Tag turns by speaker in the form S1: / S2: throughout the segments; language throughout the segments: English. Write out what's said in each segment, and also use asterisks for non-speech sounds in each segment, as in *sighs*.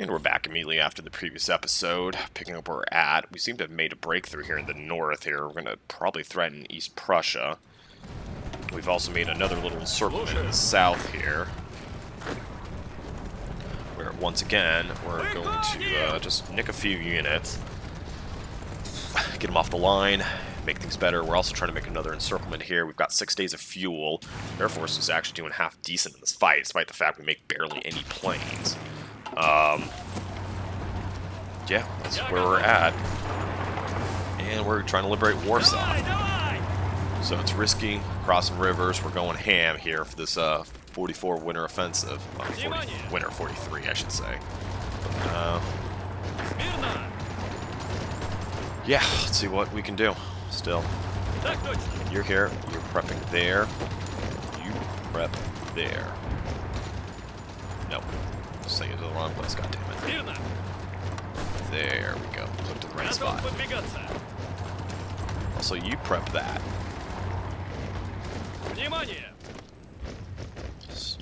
S1: And we're back immediately after the previous episode, picking up where we're at. We seem to have made a breakthrough here in the north here. We're going to probably threaten East Prussia. We've also made another little encirclement in the south here. Where, once again, we're going to uh, just nick a few units. Get them off the line, make things better. We're also trying to make another encirclement here. We've got six days of fuel. Air Force is actually doing half decent in this fight, despite the fact we make barely any planes. Um, yeah, that's where we're at. And we're trying to liberate Warsaw. So it's risky, crossing rivers. We're going ham here for this uh, 44 winter offensive. Uh, 40, winter 43, I should say. Uh, yeah, let's see what we can do. Still. You're here. You're prepping there. You prep there. Nope. Saying it to the wrong place, goddammit. There we go. Look to the right spot. Also, you prep that.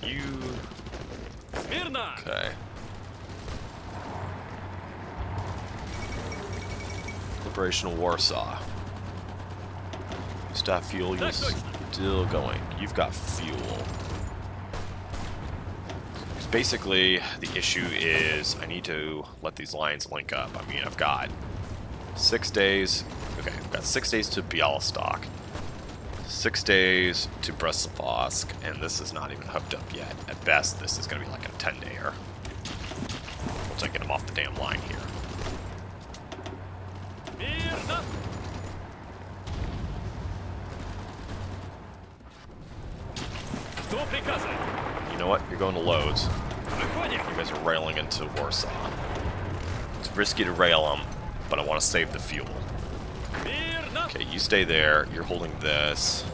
S1: You... Okay. Liberation of Warsaw. Stop fuel, you're still going. You've got fuel. Basically, the issue is I need to let these lines link up. I mean, I've got six days. Okay, I've got six days to Bialystok, six days to Brest-Litovsk, and this is not even hooked up yet. At best, this is going to be like a 10-dayer. Once I get them off the damn line here. You know what? You're going to Lodz. You guys are railing into Warsaw. It's risky to rail them, but I want to save the fuel. Okay, you stay there. You're holding this.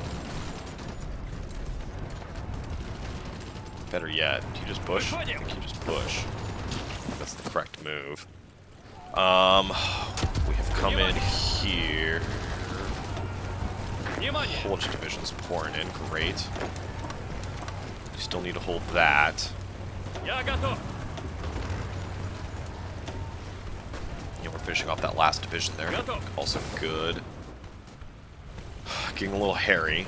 S1: Better yet, you just push? I think you just push. That's the correct move. Um, we have come in here. Of divisions pouring in. Great. You still need to hold that. Yeah, we're finishing off that last division there. Also good. *sighs* Getting a little hairy.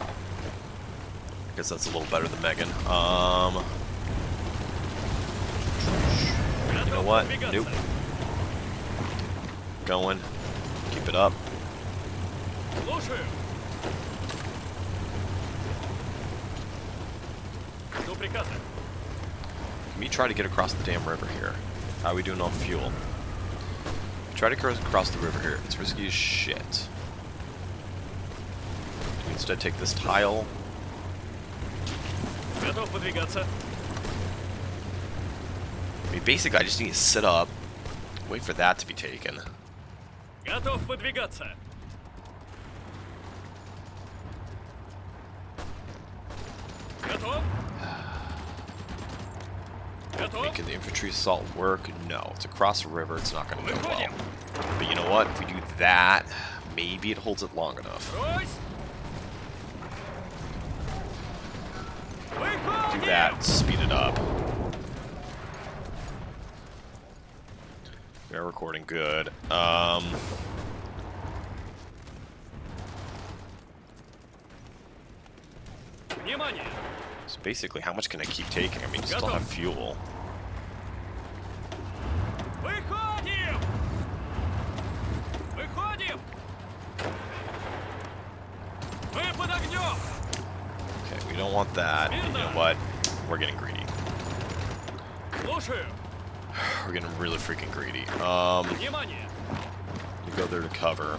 S1: I guess that's a little better than Megan. Um, you know what? Nope. Going. Keep it up. Can we try to get across the damn river here? How are we doing on fuel? Try to cross the river here. It's risky as shit. Do we instead take this tile? I mean, basically, I just need to sit up, wait for that to be taken.
S2: Готов выдвигаться.
S1: Making the infantry assault work? No. It's across a river. It's not going to go well. But you know what? If we do that, maybe it holds it long enough. Do that. Speed it up. We are recording good. Um... So basically, how much can I keep taking? I mean, you still have fuel. Okay, we don't want that. You know what? We're getting greedy. We're getting really freaking greedy. Um, you go there to cover.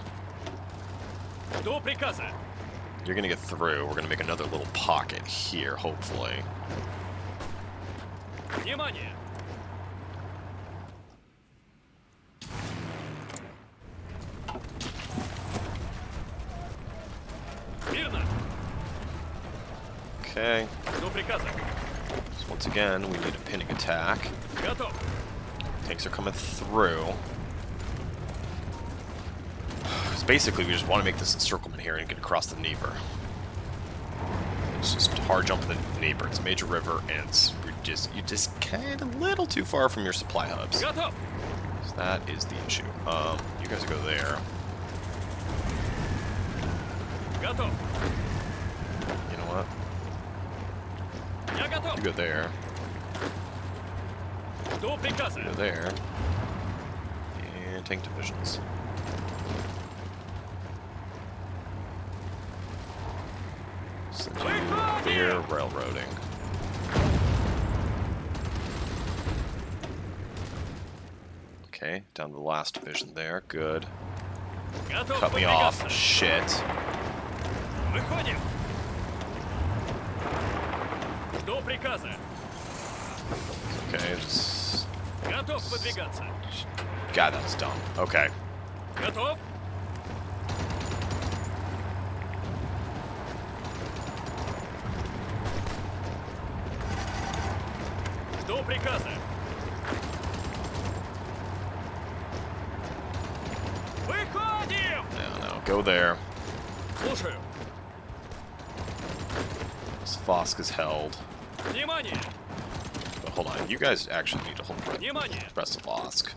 S1: You're gonna get through. We're gonna make another little pocket here, hopefully. Okay. So once again, we need a pinning attack. Tanks are coming through. Basically, we just want to make this encirclement here and get across the Dnieper. It's just hard jump the, the Dnieper. It's a major river, and it's just you just kind of a little too far from your supply hubs. So that is the issue. Um, you guys go there. go there. Go there. And tank divisions. Here railroading. Okay, down to the last division there. Good. Cut me off. Shit.
S2: приказа!
S1: Okay, just...
S2: Готов выдвигаться!
S1: God, that was dumb. Okay.
S2: Готов? Жду приказа! Выходим!
S1: No, no. Go there.
S2: Слушаю.
S1: Fosk is held. But hold on, you guys actually need to hold press,
S2: press
S1: the Vosk.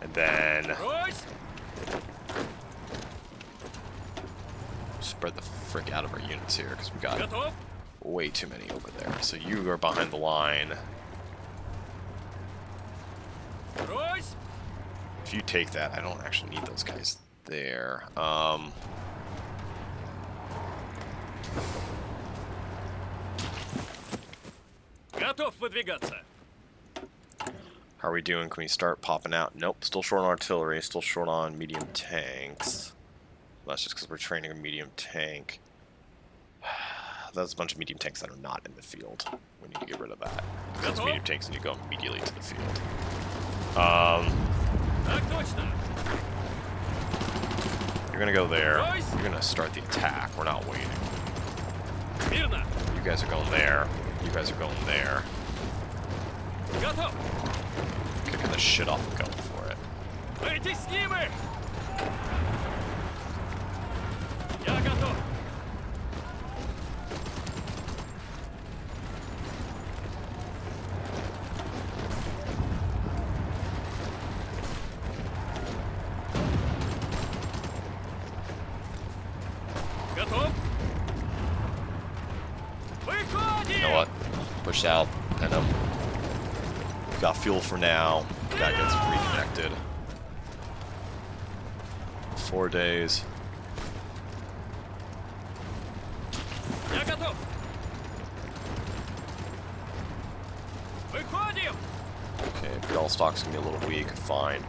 S1: And then... Spread the frick out of our units here, because we got way too many over there. So you are behind the line. If you take that, I don't actually need those guys there. Um...
S2: Готов выдвигаться!
S1: how are we doing? Can we start popping out? Nope, still short on artillery, still short on medium tanks. That's just because we're training a medium tank. *sighs* That's a bunch of medium tanks that are not in the field. We need to get rid of that. Because
S2: Готов?
S1: medium tanks need to go immediately to the field. Um,
S2: Так точно!
S1: you're gonna go there.
S2: Nice.
S1: You're gonna start the attack. We're not waiting.
S2: Мирно!
S1: You guys are going there. You guys are going there.
S2: Готов!
S1: Kicking the shit off and going for it.
S2: Эти снимы! Я готов! Готов?
S1: Got fuel for now. That gets reconnected. Four days. Okay, All stock's gonna be a little weak. Fine.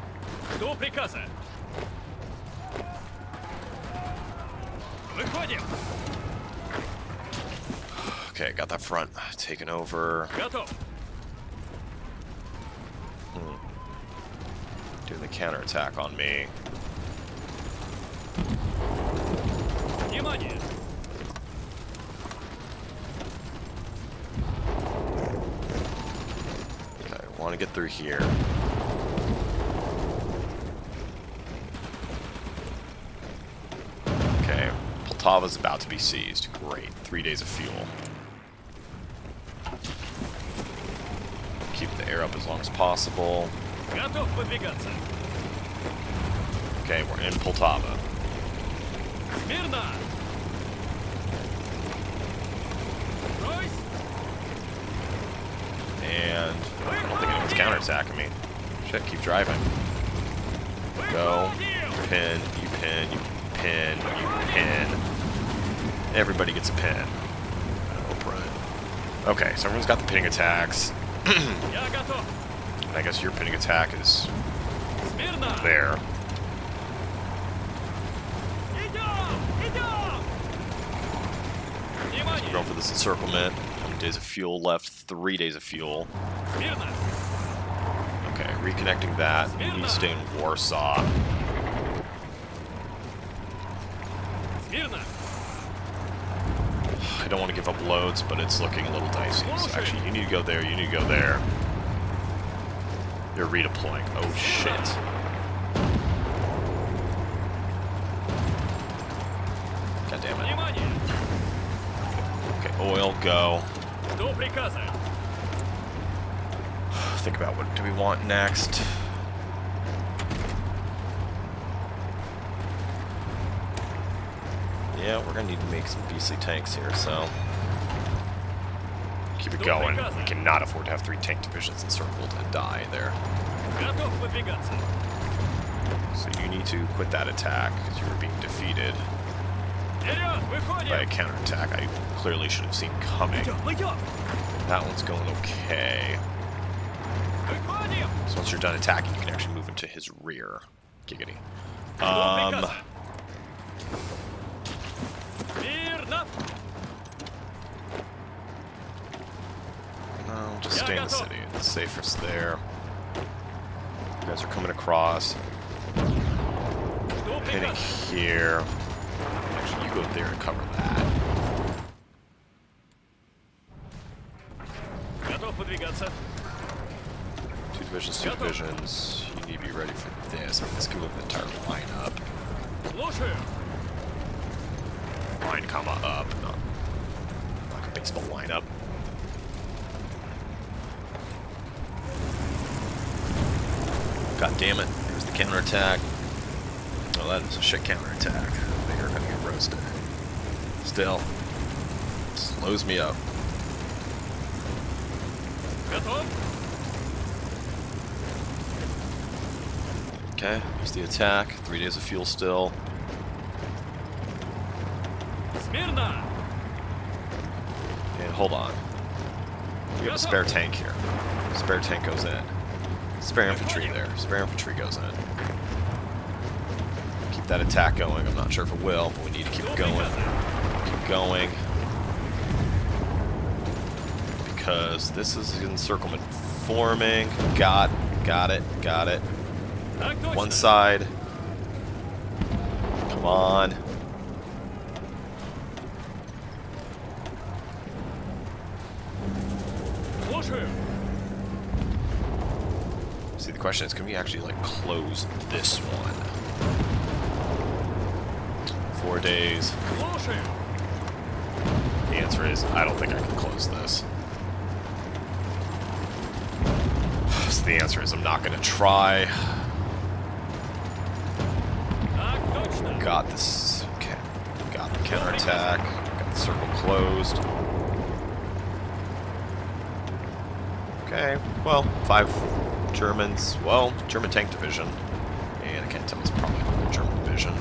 S1: Okay, got that front taken over. counterattack on me. Okay, want to get through here. Okay, Poltava's about to be seized. Great, three days of fuel. Keep the air up as long as possible. Okay, we're in Poltava.
S2: Mirna.
S1: And I don't think anyone's counterattacking me. Shit, keep driving. Go. Pin, you pin, you pin, you pin. Everybody gets a pin. Okay, so everyone's got the pinning attacks. *clears throat* I guess your pinning attack is there. this encirclement. How many days of fuel left? Three days of fuel. Okay, reconnecting that. We stay in Warsaw. *sighs* I don't want to give up Lodz, but it's looking a little dicey. So actually, you need to go there, you need to go there. You're redeploying. Oh, shit. go. *sighs* Think about what do we want next. Yeah, we're gonna need to make some beastly tanks here, so... Keep it going. We cannot afford to have three tank divisions encircled and die there. So you need to quit that attack, because you were being defeated by a counterattack I clearly should have seen coming. That one's going okay. So once you're done attacking, you can actually move into his rear. Giggity. Um, just stay in the city. It's safest there. You guys are coming across. Hitting here. Actually, you go there and cover that. Two divisions, two divisions. You need to be ready for this. Let's this could move the entire
S2: lineup.
S1: Line comma up, not like a baseball lineup. God damn it. It was the counterattack. Well, oh, that is a shit counterattack. Still. Slows me up. Okay, here's the attack. Three days of fuel still.
S2: Smyrna.
S1: And hold on. We have a spare tank here. Spare tank goes in. Spare infantry there. Spare infantry goes in. Keep that attack going. I'm not sure if it will, but we need to keep it going going. Because this is encirclement forming. Got, got it, got it. One side. Come on. See, the question is, can we actually, like, close this one? Four days answer is I don't think I can close this. *sighs* So the answer is I'm not going to try. Got this. Okay. Got the counterattack. Got the circle closed. Okay. Well, five Germans. Well, German tank division. And I can't tell it's probably German division.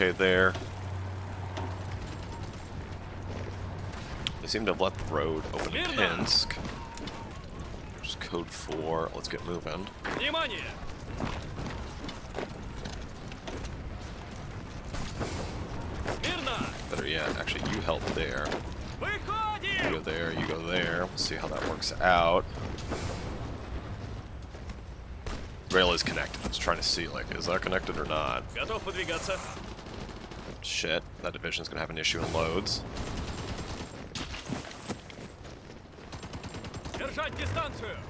S1: okay there. They seem to have left the road open to Pinsk. Just code 4. Let's get moving. Better yet, actually, you help there. You go there, you go there. We'll see how that works out. Rail is connected. I was trying to see, like, is that connected or not? that division's going to have an issue in
S2: Lodz.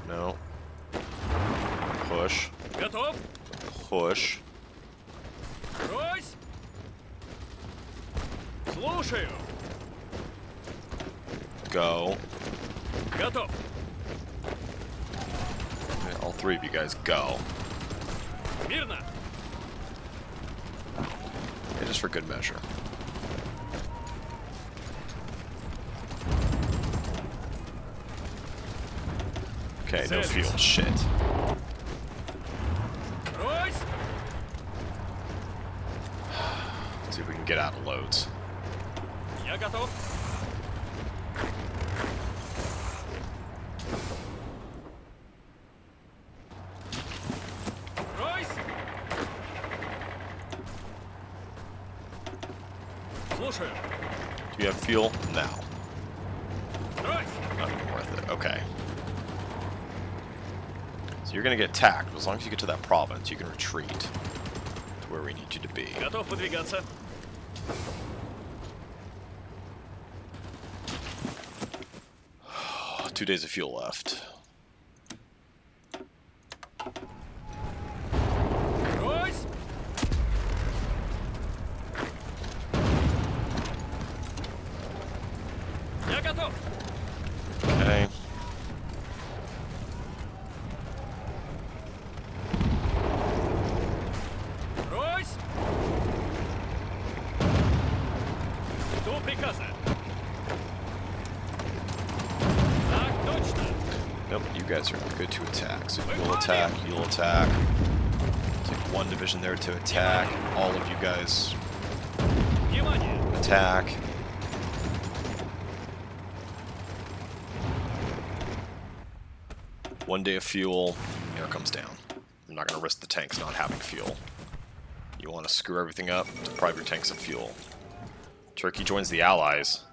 S1: No. Push. Push. Go. Okay, all three of you guys go. Yeah, just for good measure. Okay, no fuel. Shit. Let's see if we can get out of
S2: Lodz.
S1: Do you have fuel? now? So you're gonna get attacked, but as long as you get to that province, you can retreat. where we need you to be.
S2: Готов выдвигаться. *sighs*
S1: Two days of fuel left. Nope, you guys are good to attack. So you'll attack, you'll attack. Take one division there to attack. All of you guys attack. One day of fuel, air comes down. I'm not going to risk the tanks not having fuel. You want to screw everything up, deprive your tanks of fuel. Turkey joins the Allies.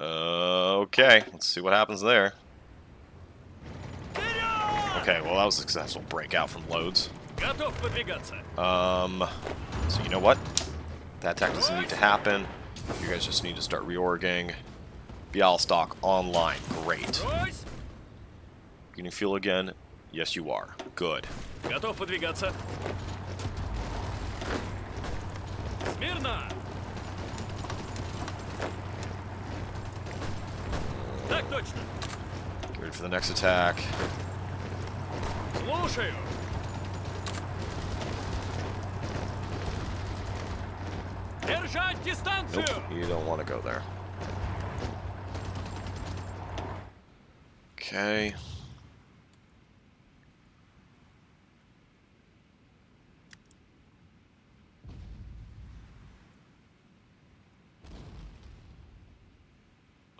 S1: Uh, okay, let's see what happens there. Okay, well that was a successful breakout from
S2: Lodz.
S1: Um, so you know what? That attack doesn't need to happen. You guys just need to start reorging. Bialystok online, great. Getting fuel again? Yes, you are. Good.
S2: Готов выдвигаться. Смирно! Так точно.
S1: Get ready for the next attack.
S2: Слушаю. Держать дистанцию!
S1: Nope, you don't want to go there. Okay.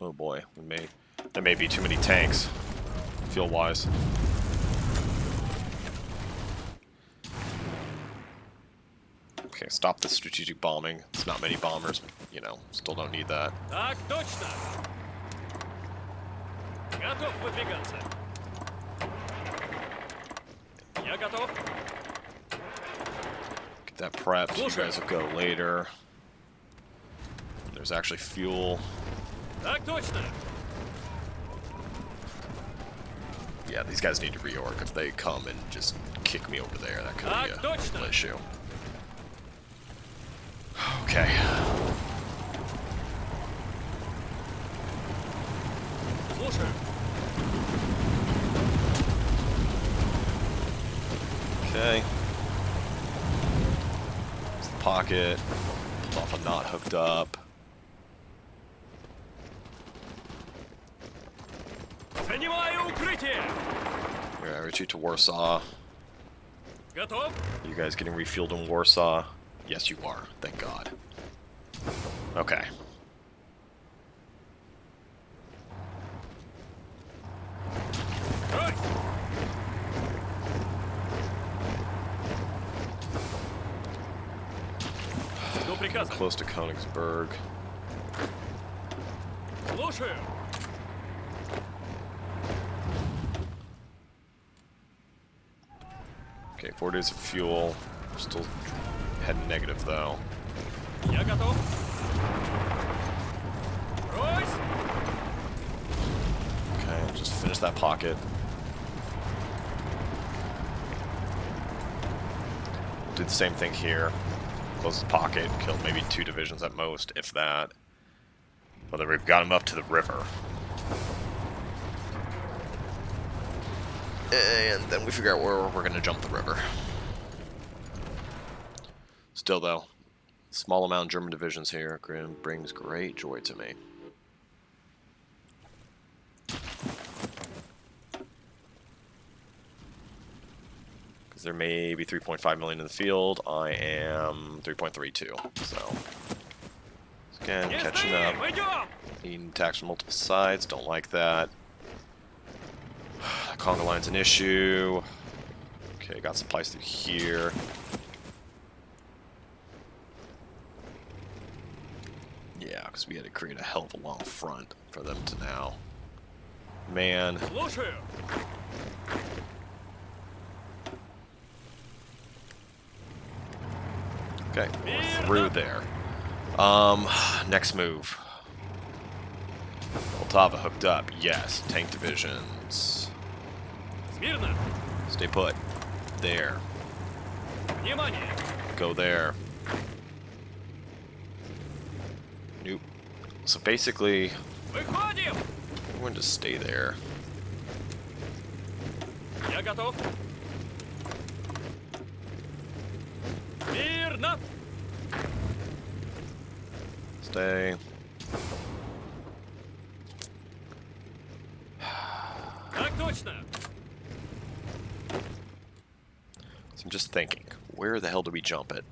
S1: Oh boy, we may there may be too many tanks, fuel-wise. Okay, stop the strategic bombing. It's not many bombers, but, you know, still don't need that. Get that prepped. You guys will go later. There's actually fuel
S2: Так точно.
S1: Yeah, these guys need to reorg. If they come and just kick me over there, that could
S2: Так
S1: be a
S2: точно.
S1: real issue. Okay.
S2: Слушаю.
S1: Okay. It's the pocket. Pulled off a knot hooked up. We're gonna retreat to Warsaw.
S2: Готов.
S1: You guys getting refueled in Warsaw? Yes, you are. Thank God. Okay.
S2: Брось. Жду приказа.
S1: Close to Königsberg.
S2: Слушаю.
S1: Four days of fuel. Still heading negative, though. Okay, just finish that pocket. Do the same thing here. Close the pocket, kill maybe two divisions at most, if that. Whether we've got them up to the river. And then we figure out where we're going to jump the river. Still, though, small amount of German divisions here brings great joy to me. Because there may be 3.5 million in the field. I am 3.32, so... Again, catching up. Needing attacks from multiple sides. Don't like that. *sighs* Conga line's an issue. Okay, got supplies through here. Yeah, because we had to create a hell of a long front for them to now. Man. Okay, we're through there. Um, *sighs* next move. Poltava hooked up, yes. Tank divisions. Stay put. There. Go there. Nope. So basically, I'm going to stay there. Stay. where the hell do we jump it?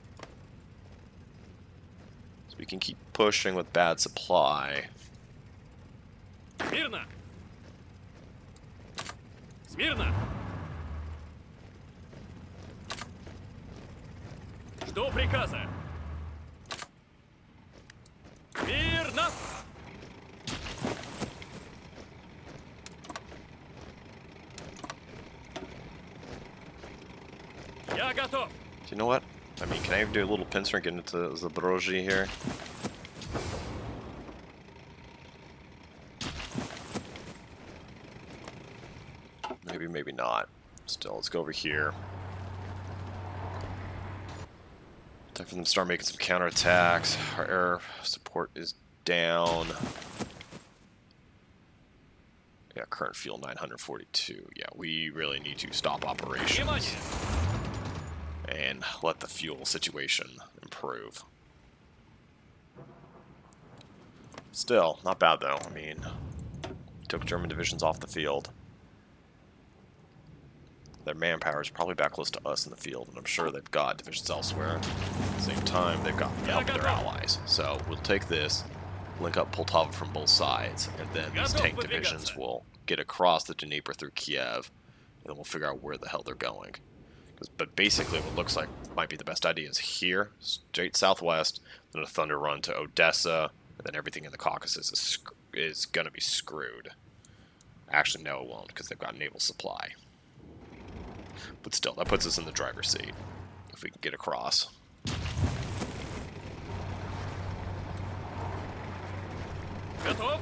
S1: So we can keep pushing with bad supply.
S2: Смирно! Смирно! Жду приказа. Мирно! Я готов.
S1: Do you know what? I mean, can I do a little pincer and get into Zabroji here? Maybe, maybe not. Still, let's go over here. Time for them to start making some counterattacks. Our air support is down. Yeah, current fuel 942. Yeah, we really need to stop operations and let the fuel situation improve. Still, not bad though. I mean, took German divisions off the field. Their manpower is probably back close to us in the field, and I'm sure they've got divisions elsewhere. At the same time, they've got the help of their allies. So we'll take this, link up Poltava from both sides, and then these tank divisions will get across the Dnieper through Kiev, and then we'll figure out where the hell they're going. 'Cause- But basically, what looks like might be the best idea is here, straight southwest, then a thunder run to Odessa, and then everything in the Caucasus is sc- is gonna be screwed. Actually, no, it won't, because they've got naval supply. But still, that puts us in the driver's seat if we can get across.
S2: Готов?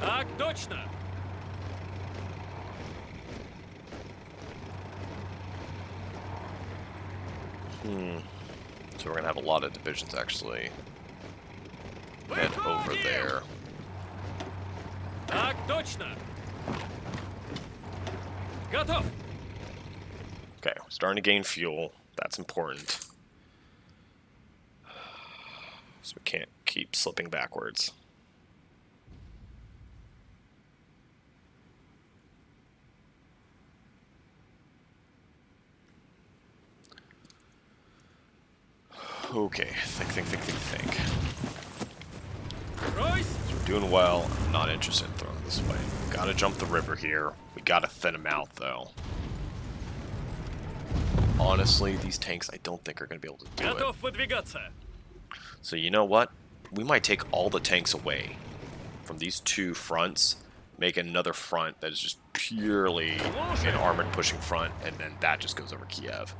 S2: Так точно!
S1: So we're gonna have a lot of divisions actually head over there.
S2: Так точно! Готов!
S1: Okay, we're starting to gain fuel. That's important. So we can't keep slipping backwards. Okay, think, think, think, think, think.
S2: Royce!
S1: You're doing well. I'm not interested in throwing this way. We gotta jump the river here. We gotta thin them out, though. Honestly, these tanks I don't think are gonna be able to do it. So you know what? We might take all the tanks away from these two fronts, make another front that is just purely an armored pushing front, and then that just goes over Kiev.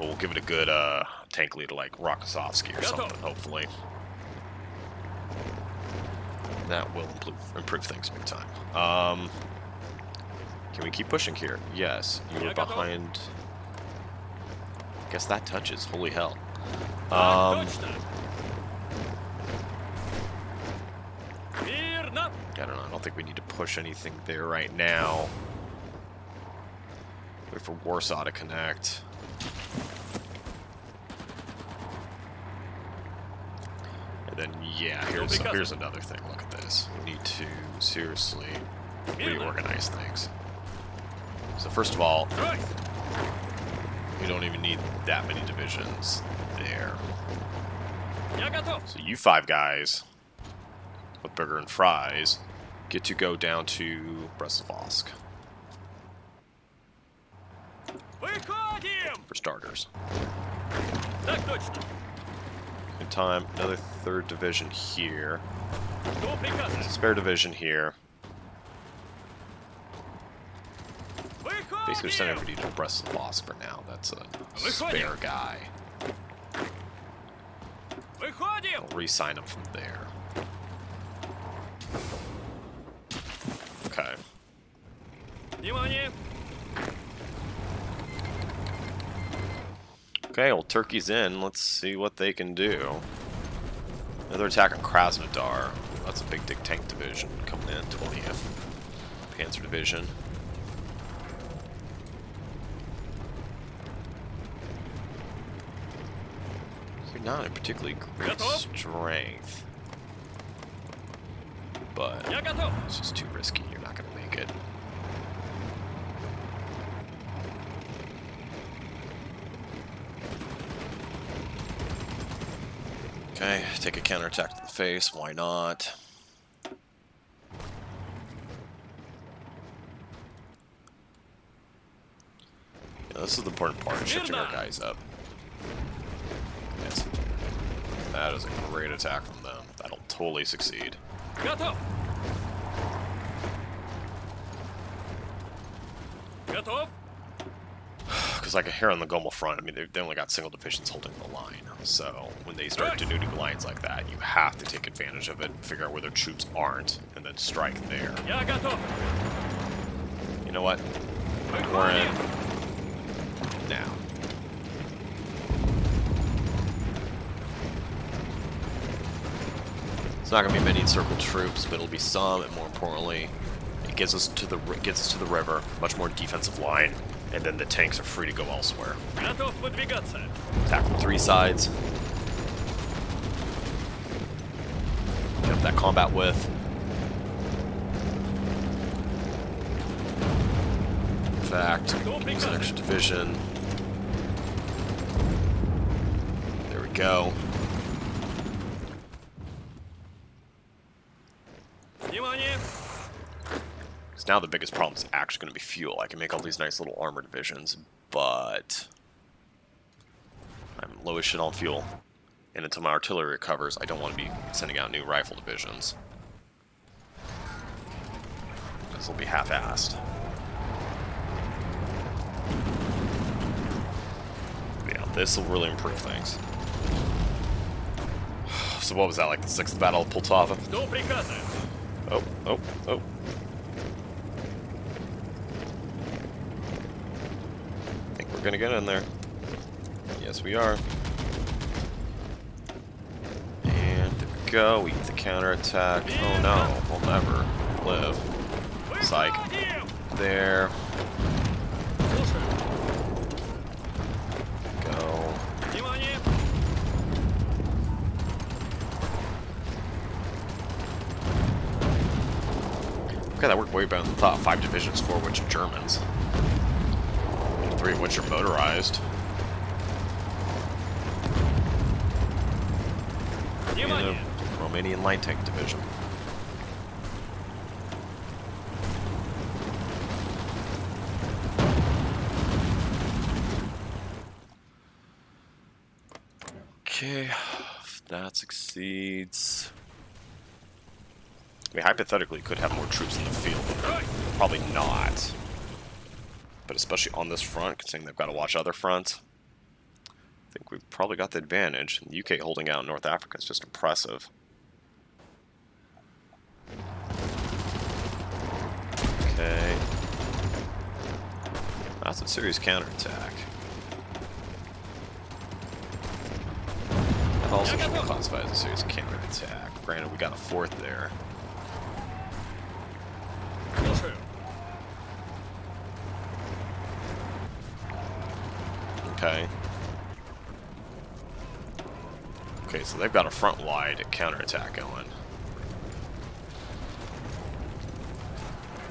S1: But we'll give it a good uh, tank lead to like Rokossovsky or something, hopefully. That will improve, improve things big time. Um, can we keep pushing here? Yes. You were behind... I guess that touches. Holy hell. Um, I don't know. I don't think we need to push anything there right now. Wait for Warsaw to connect. Yeah, here's, here's another thing. Look at this. We need to seriously reorganize things. So first of all, we don't even need that many divisions there. So you five guys with burger and fries get to go down to Brest-Litovsk. For starters in time. Another third division here. Spare division here. Basically, send everybody to Brest-Loss for now. That's a spare guy. I'll re-sign him from there. Okay. Okay, well Turkey's in. Let's see what they can do. Another they're attacking Krasnodar. That's a big, dick tank division coming in 20th. Panzer division. They're not in particularly great strength. But this is too risky. You're not going to make it. Take a counterattack to the face. Why not? Yeah, this is the important part, shifting our guys up. Yes. That is a great attack from them. That'll totally succeed. because like a hair on the Gomel front, I mean, they only got single divisions holding the line. So when they start denuding lines like that, you have to take advantage of it, figure out where their troops aren't, and then strike there. You know what? We're in. Now. It's not going to be many encircled troops, but it'll be some, and more importantly, it gets us to the gets us to the river, much more defensive line, and then the tanks are free to go elsewhere. Attack from three sides. Jump that combat with. In fact, use an extra division. There we go. Now the biggest problem is actually going to be fuel. I can make all these nice little armor divisions, but I'm low as shit on fuel. And until my artillery recovers, I don't want to be sending out new rifle divisions. This will be half-assed. Yeah, this will really improve things. *sighs* So what was that, like the sixth battle of Poltava? Oh, oh, oh. We're gonna get in there. Yes, we are. And we go. We eat the counterattack. Oh no, we'll never live. Psych. There. Go. Okay, that worked way better than thought. Five divisions, four which are Germans three of which are motorized.
S2: In
S1: the Romanian Light Tank Division. Okay, if that succeeds. We hypothetically could have more troops in the field. Probably not. But especially on this front, considering they've got to watch other fronts, I think we've probably got the advantage. The UK holding out in North Africa is just impressive. Okay. That's a serious counterattack. That also should be classified as a serious counterattack. Granted, we got a fourth there. Okay. Okay, so they've got a front wide counterattack going.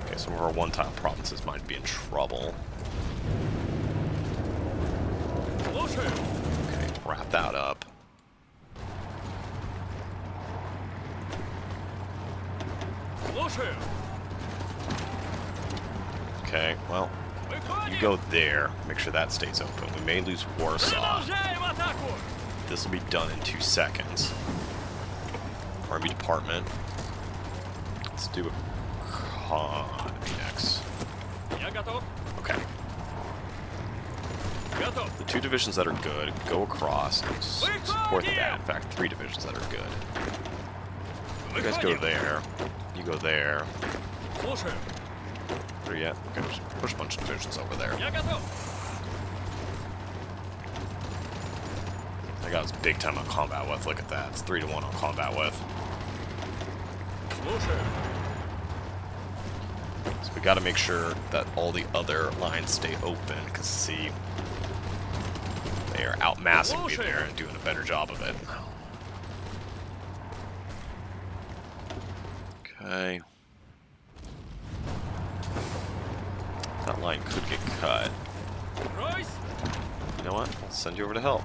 S1: Okay, some of our one-time provinces might be in trouble. Okay, wrap that up. Okay, well, go there, make sure that stays open. We may lose Warsaw. This will be done in two seconds. Army Department. Let's do a con next. Okay. The two divisions that are good go across and support that. In fact, three divisions that are good. You guys go there. You go there. There yet? Okay, Push a bunch of divisions over there. I got us big time on combat with. Look at that. It's 3 to 1 on combat with. So we gotta make sure that all the other lines stay open, because see, they are outmassing me there and doing a better job of it. to help.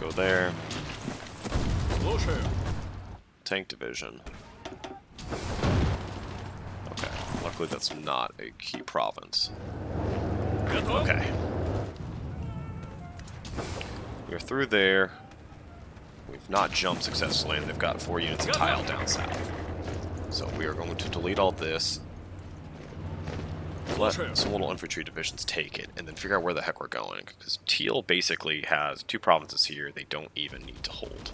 S1: Go there. Tank division. Okay, luckily that's not a key province. Okay. We're through there. We've not jumped successfully, and they've got four units of tile down south. So we are going to delete all this. Let Solonal infantry divisions take it, and then figure out where the heck we're going. Because Teal basically has two provinces here they don't even need to hold.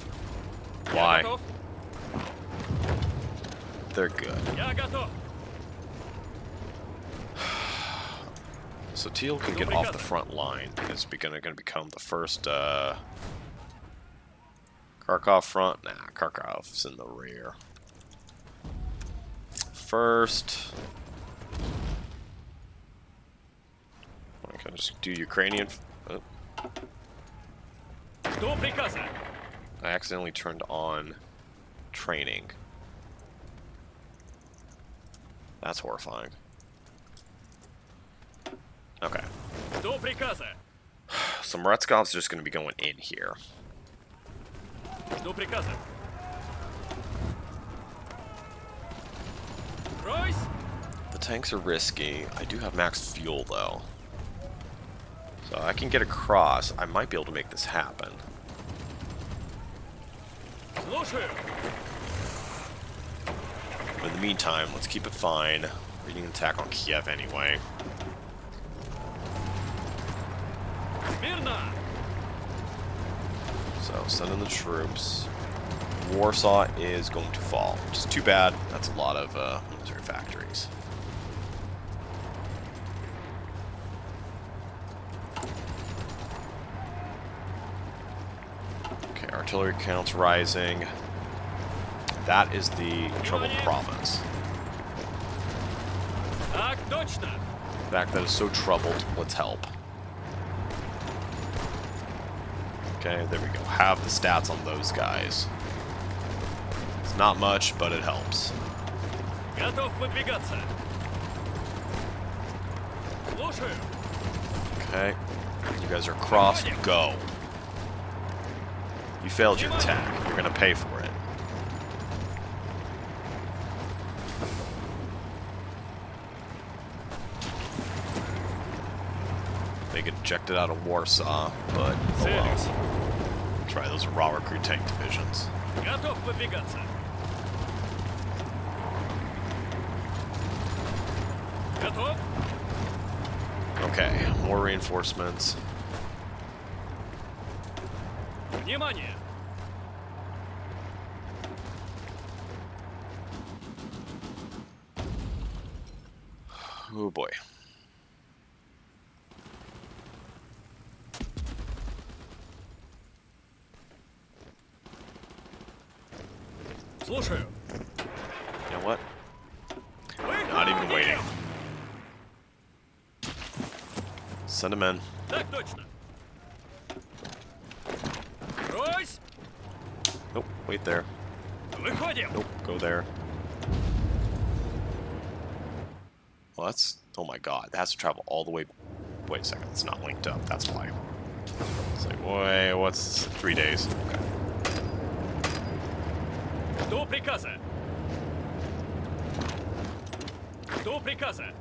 S1: Why? They're good. *sighs* So Teal can get off the front line It's going to become the first uh, Kharkov front. Nah, Kharkov's in the rear first. I can just do Ukrainian. Oh. I accidentally turned on training. That's horrifying. Okay. *sighs* So are just going to be going in here.
S2: Royce?
S1: The tanks are risky. I do have max fuel, though. So I can get across. I might be able to make this happen. But in the meantime, let's keep it fine. Leading an attack on Kiev anyway. So, send in the troops. Warsaw is going to fall, which is too bad. That's a lot of uh, military factories. Okay, artillery counts rising. That is the troubled province. Back, fact, that is so troubled. Let's help. Okay, there we go. Have the stats on those guys. Not much, but it helps. Okay. You guys are crossed. Go. You failed your attack. You're going to pay for it. They get ejected out of Warsaw, but oh well. Try those raw recruit tank divisions. reinforcements.
S2: Внимание.
S1: Oh boy.
S2: Слушаю.
S1: Send them in.
S2: Так точно. Ройс.
S1: Nope, wait there.
S2: Выходим.
S1: Nope, go there. Well, that's... Oh my god, it has to travel all the way... Wait a second, it's not linked up, that's why. It's like, wait, what's... Three days. Okay.
S2: Жду приказа. Жду приказа.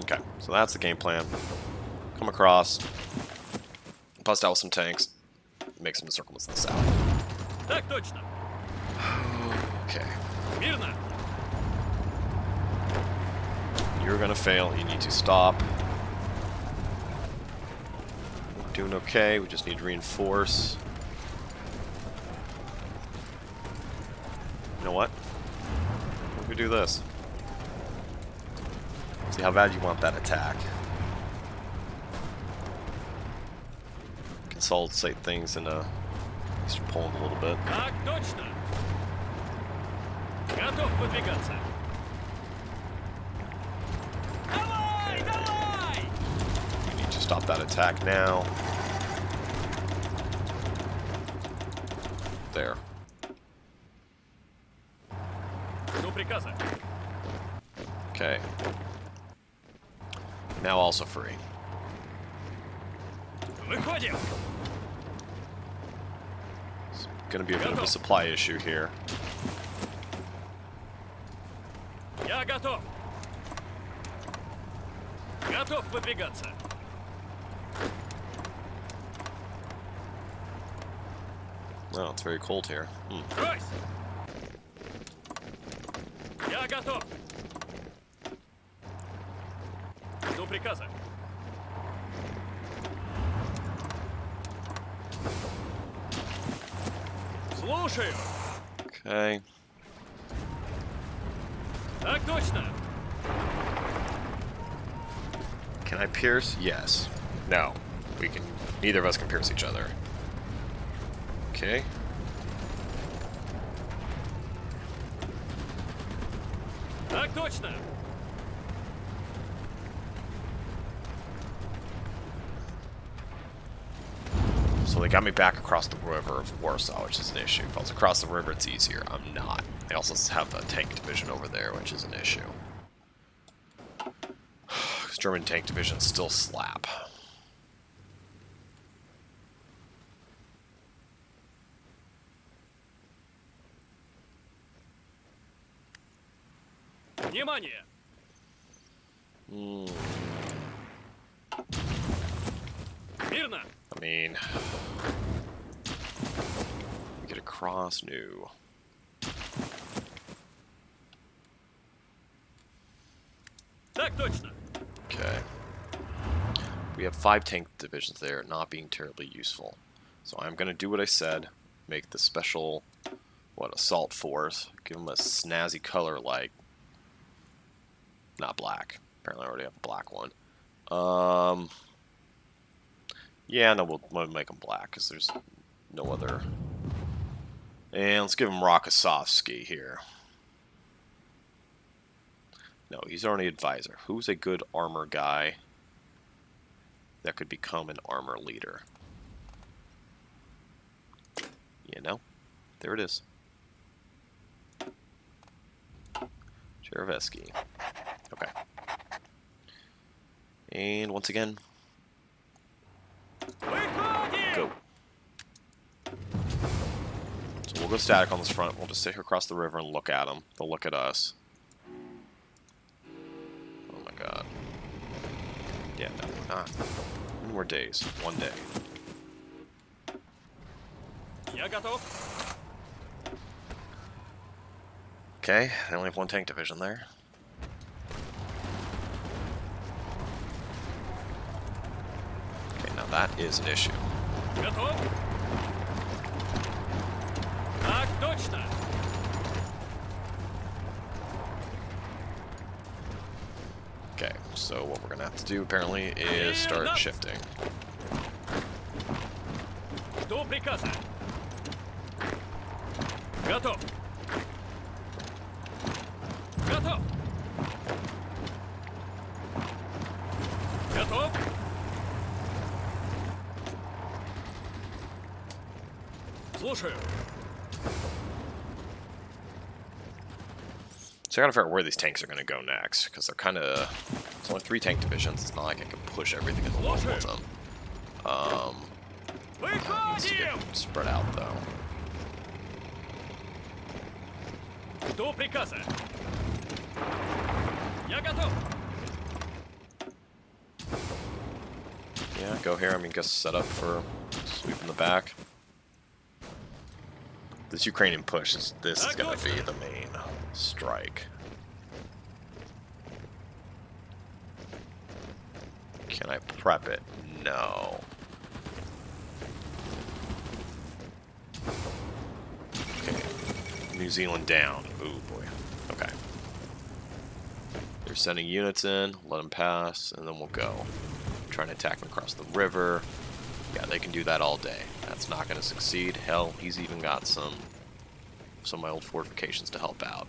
S1: Okay, so that's the game plan. Come across. Bust out with some tanks. Make some encirclements in the south. okay. You're gonna fail. You need to stop. We're doing okay. We just need to reinforce. You know what? What if we do this? See how bad you want that attack. Consolidate things in uh, Eastern Poland a little bit.
S2: Так точно. Готов выдвигаться. Давай, давай!
S1: You need to stop that attack now. There.
S2: Жду приказа.
S1: Okay. Now also free.
S2: Выходим.
S1: It's gonna be a bit of a supply issue here.
S2: Я готов. Готов выдвигаться.
S1: Oh, it's very cold here. Hmm.
S2: Брось! Я готов. Жду приказа. Слушаю.
S1: Okay.
S2: Так точно.
S1: Can I pierce? Yes. No. We can. Neither of us can pierce each other. Okay.
S2: Так точно.
S1: So they got me back across the river of Warsaw, which is an issue. If I was across the river, it's easier. I'm not. They also have a tank division over there, which is an issue. 'Cause *sighs* German tank divisions still slap.
S2: Внимание.
S1: Hmm.
S2: Мирно.
S1: mean... Get across, new. Okay. We have five tank divisions there, not being terribly useful. So I'm going to do what I said, make the special, what, assault force, give them a snazzy color like, not black. Apparently I already have a black one. Um, yeah, no, we'll, we'll make them black because there's no other. And let's give him Rokossovsky here. No, he's already advisor. Who's a good armor guy that could become an armor leader? You know? There it is. Cherevsky. Okay. And once again, Go. So we'll go static on this front. We'll just sit here across the river and look at them. They'll look at us. Oh my god. Yeah, no, not. One more days. One day. Okay, they only have one tank division there. that is an issue.
S2: Готов. Так точно.
S1: Okay, so what we're gonna have to do apparently is start shifting.
S2: Жду приказа. Готов. Готов.
S1: So I gotta figure out where these tanks are gonna go next, because they're kind of... It's only three tank divisions, it's not like I can push everything in the one of them. Um, uh, to get spread out, though. Yeah, go here, I mean, guess set up for sweeping the back. This Ukrainian push is this is gonna be the main um, strike. Can I prep it? No. Okay. New Zealand down. Ooh, boy. Okay. They're sending units in. Let them pass, and then we'll go. Trying to attack them across the river. Yeah, they can do that all day. That's not going to succeed. Hell, he's even got some some of my old fortifications to help out.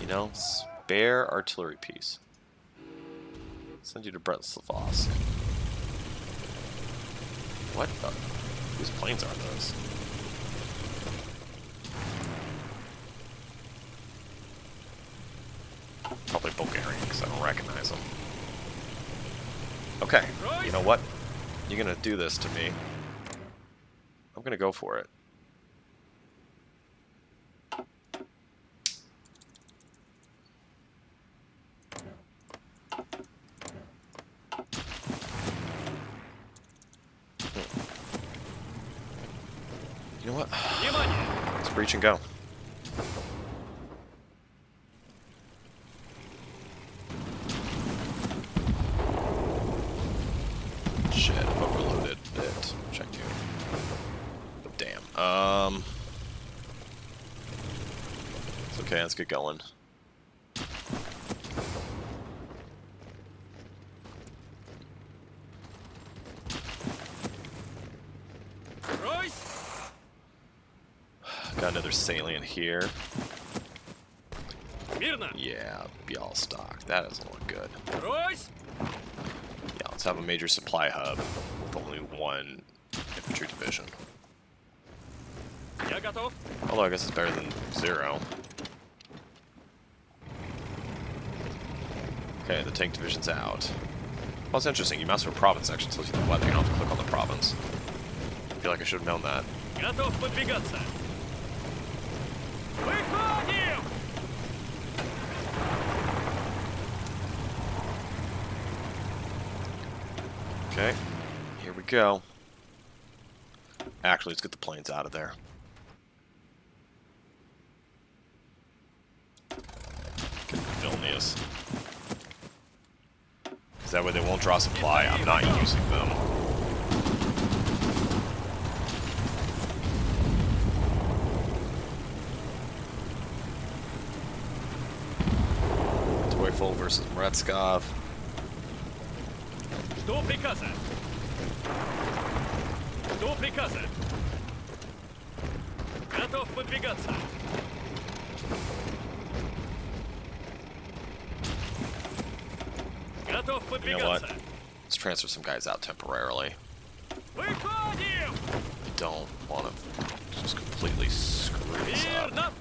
S1: You know, spare artillery piece. Send you to Bratislava. What the? Whose planes are those? Probably Bulgarian, because I don't recognize them. Okay, you know what? You're gonna do this to me. I'm gonna go for it. Hmm. You know what? Let's breach and go. let's get going.
S2: Royce!
S1: Got another salient here.
S2: Mirna.
S1: Yeah, be all stocked. That doesn't look good.
S2: Royce!
S1: Yeah, let's have a major supply hub with only one infantry division. Although I guess it's better than zero. Okay, the tank division's out. Well, it's interesting. You mouse over province actually tells you the weather. You don't have to click on the province. I feel like I should have known that. Okay, here we go. Actually, let's get the planes out of there. Get Vilnius. Because that way they won't draw supply. I'm not using them. Toyful versus Meretskov.
S2: Что приказа? Что приказа? Готов подвигаться.
S1: You know what? Let's transfer some guys out temporarily. I don't want to just completely screw this up.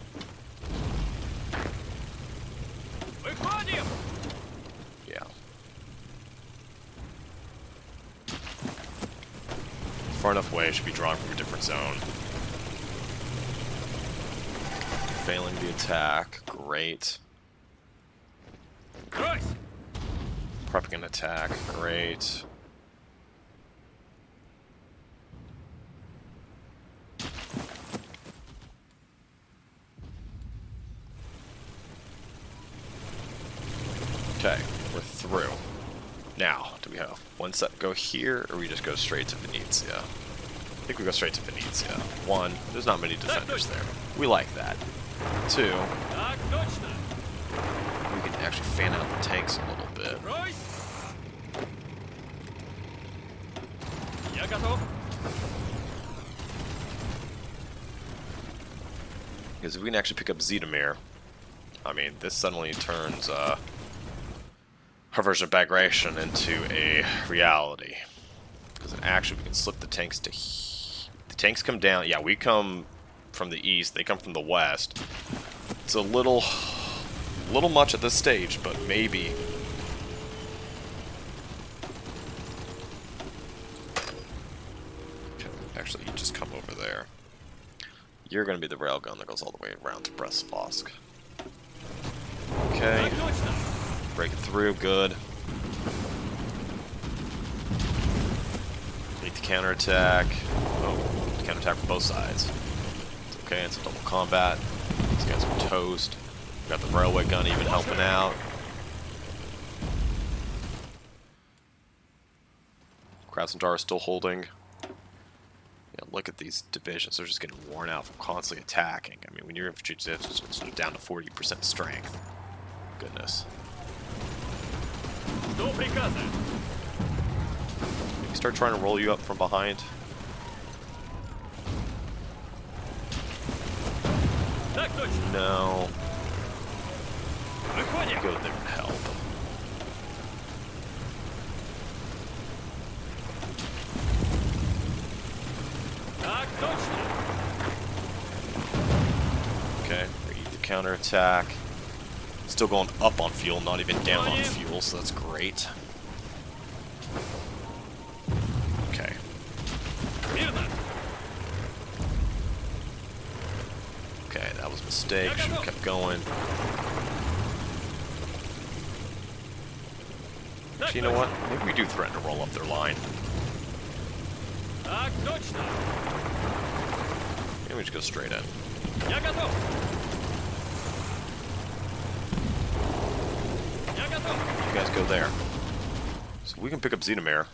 S1: Yeah. Far enough away, should be drawn from a different zone. Failing the attack, great.
S2: Christ.
S1: Prepping an attack. Great. Okay, we're through. Now, do we have one set go here, or we just go straight to Vinnitsa? I think we go straight to Vinnitsa. One, there's not many defenders there. We like that. Two, we can actually fan out the tanks a little bit. Because if we can actually pick up Zhitomir, I mean, this suddenly turns uh, her version of Bagration into a reality. Because in we can slip the tanks to... The tanks come down. Yeah, we come from the east. They come from the west. It's a little... little much at this stage, but maybe You're gonna be the railgun that goes all the way around to Brest-Litovsk. Okay. Break it through, good. Take the counterattack. Oh, counterattack from both sides. It's okay, it's a double combat. These guys are toast. Got the railway gun even helping out. Krasnodar is still holding look at these divisions. They're just getting worn out from constantly attacking. I mean, when your infantry division is down to 40% strength. Goodness. Maybe start trying to roll you up from behind. No. Go there and help. Okay, ready to counterattack. Still going up on fuel, not even down on fuel, so that's great. Okay. Okay, that was a mistake. Should have kept going. Actually, you know what? Maybe we do threaten to roll up their line.
S2: Так
S1: we just go straight in. You guys go there. So we can pick up Zhitomir.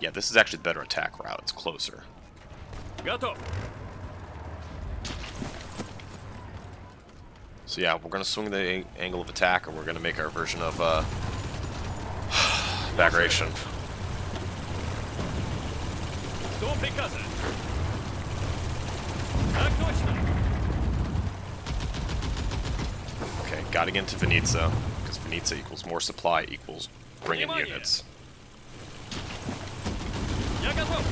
S1: Yeah, this is actually the better attack route. It's closer. So yeah, we're going to swing the angle of attack, and we're going to make our version of uh, *sighs*
S2: back приказа. Так точно.
S1: Okay, gotta get to Vinnitsa, because Vinnitsa equals more supply equals bring in units.
S2: Я готов.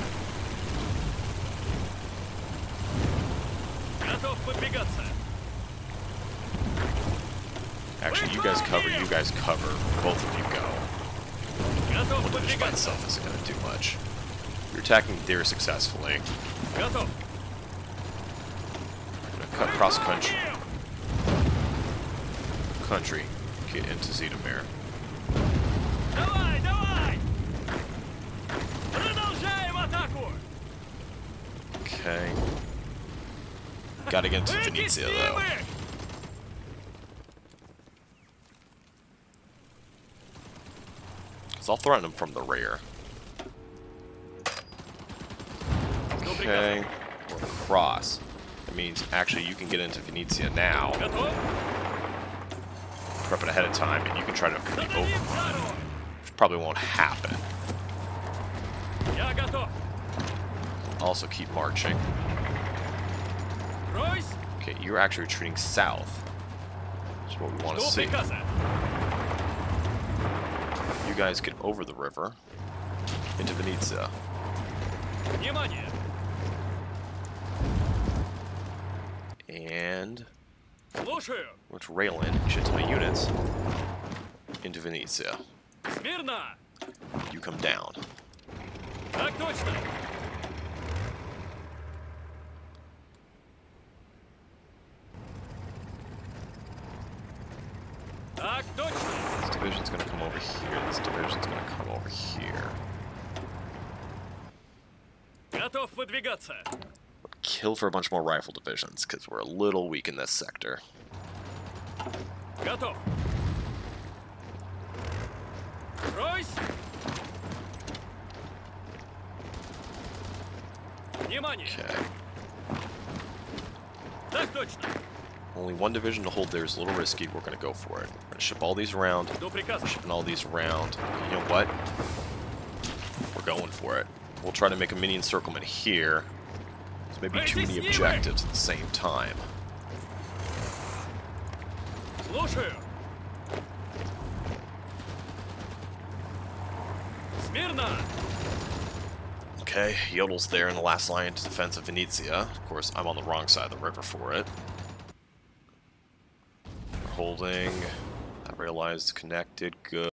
S2: Готов.
S1: Actually, you guys cover, you guys cover. Both of you go. One of which
S2: by
S1: itself isn't gonna do much. You're attacking there successfully. Gonna cut cross country. Country. Get into
S2: Zhitomir.
S1: Okay. Gotta get into Vinnitsa, though. Because I'll threaten him from the rear. Okay. Cross. That means actually you can get into Vinnitsa now. Prep it ahead of time and you can try to be
S2: overrun.
S1: Which probably won't happen. Also keep marching. Okay, you're actually retreating south. That's what we want to see. You guys get over the river into
S2: Vinnitsa.
S1: And let's rail in shit to my units into
S2: Vinnitsa.
S1: You come down. for a bunch more rifle divisions, because we're a little weak in this sector.
S2: Готов! Ройс! Внимание!
S1: Okay.
S2: Так точно!
S1: Only one division to hold there is a little risky. We're gonna go for it. We're gonna ship all these around.
S2: До приказа!
S1: Shipping all these around. You know what? We're going for it. We'll try to make a mini encirclement here. Maybe too many objectives at the same time. Okay, Yodel's there in the last line to defense of Vinnitsa. Of course, I'm on the wrong side of the river for it. Holding. I realized connected. Good.